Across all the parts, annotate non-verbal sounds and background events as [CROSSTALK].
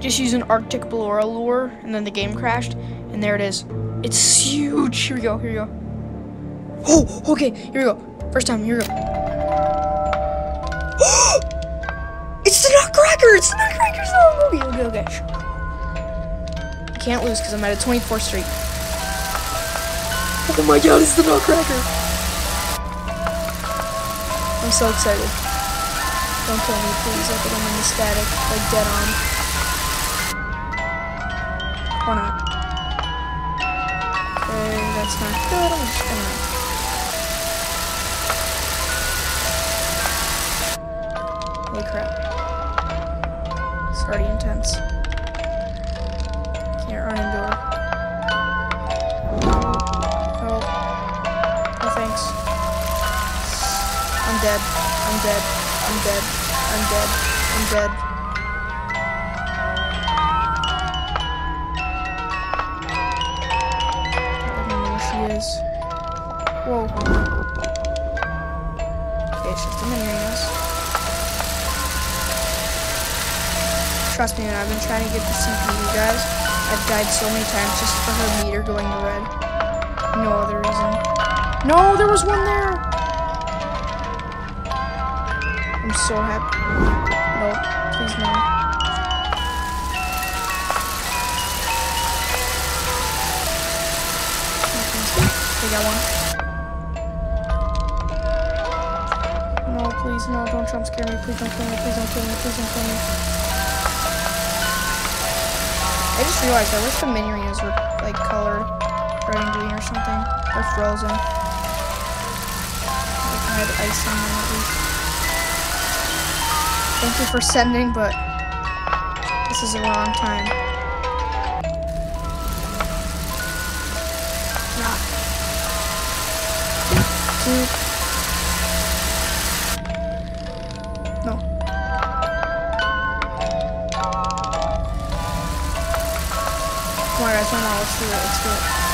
just use an Arctic Ballora lure, and then the game crashed, and there it is. It's huge. Here we go. Here we go. Oh, okay. Here we go. First time. Here we go. [GASPS] it's the Nutcracker. It's the Nutcracker song. Okay, okay, okay. I can't lose because I'm at a 24th Street. Oh my God! It's the Nutcracker. I'm so excited. Don't kill me, please. I think I'm in the static, like dead on. Why not? Okay, that's not good. I'm just gonna. Holy crap. It's already intense. Can't run into her. Oh, oh. No thanks. I'm dead. I'm dead. I'm dead. I'm dead. I'm dead. Is. Whoa. Okay, just mini arenas. Trust me, I've been trying to get the CPU, guys. I've died so many times just for her meter going to red. No other reason. No, there was one there! I'm so happy. No, please no. Got one. No, please, no, don't jump scare me. Please don't kill me. Please don't kill me. Please don't kill me. I just realized I wish the mini arenas were like colored red and green or something. Or frozen. Like I had ice on them at least. Thank you for sending, but this is the wrong time. No. Come on, guys, come on, let's do it, let's do it.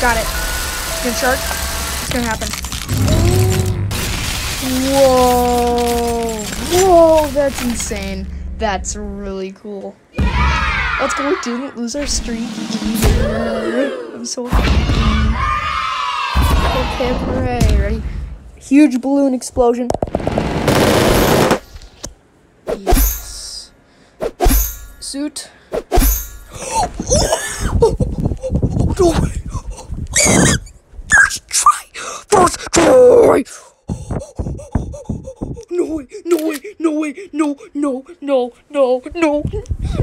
Got it. Good shark. It's gonna happen. Whoa. Whoa, that's insane. That's really cool. Let's go. We didn't lose our streak either. I'm so happy. Okay, hooray. Ready? Huge balloon explosion. Yes. Suit. No way. First try. First try. No way. No way. No way. No. No. No. No. No.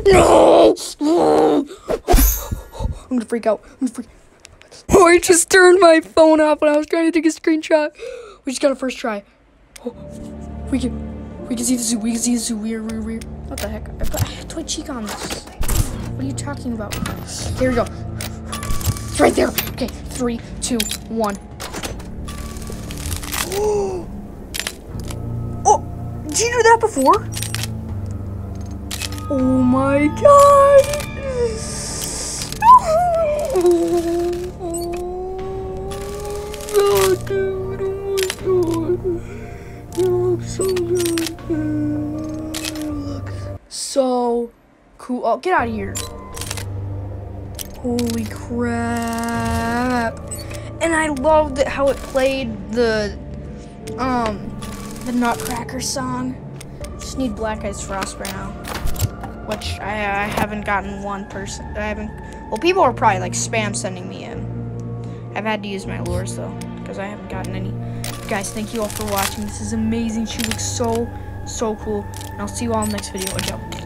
No. I'm gonna freak out. I'm gonna freak. Oh, I just turned my phone off when I was trying to take a screenshot. We just got a first try. Oh, we can, we can see the zoo. We can see the zoo. We're, we're, we're. What the heck? I've got toy cheek on this. What are you talking about? Here we go. It's right there. Okay, three, two, one. Did you do that before? Oh my god! So cool. Oh, get out of here. Holy crap. And I loved how it played the um the Nutcracker song. Just need Black Eyes Frost right now. Which I, I haven't gotten one person. I haven't. Well, people are probably like spam sending me in. I've had to use my lures though because I haven't gotten any. Guys, thank you all for watching. This is amazing. She looks so so cool. And I'll see you all in the next video. Watch.